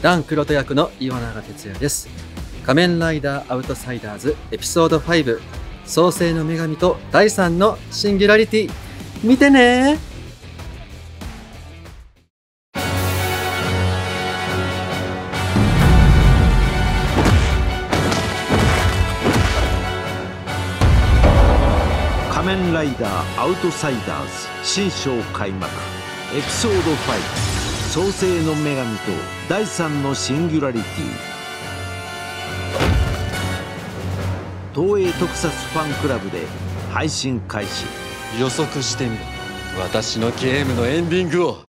ラン・クロト役の岩永哲也です。仮面ライダーアウトサイダーズエピソード5創世の女神と第3のシンギュラリティ。見てね。仮面ライダーアウトサイダーズ新章開幕。エピソード5創世の女神と第三のシンギュラリティ。東映特撮ファンクラブで配信開始。予測してみろ。私のゲームのエンディングを。